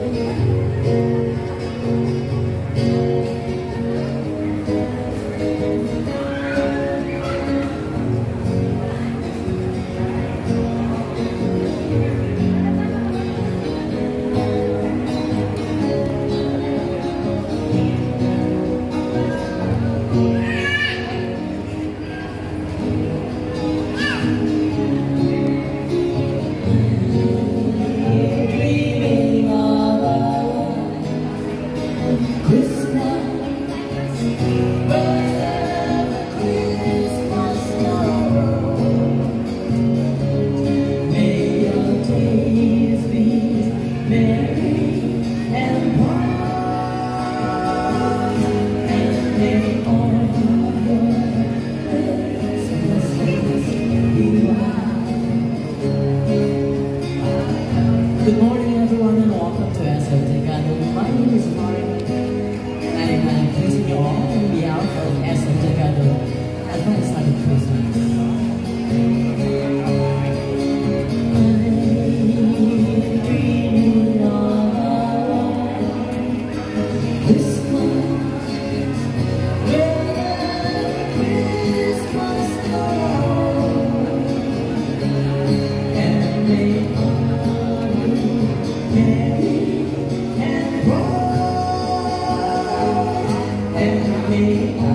Good morning, Senhor. You.